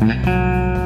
Mm-hmm.